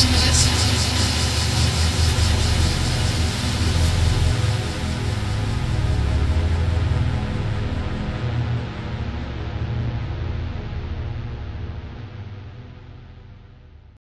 Jesus.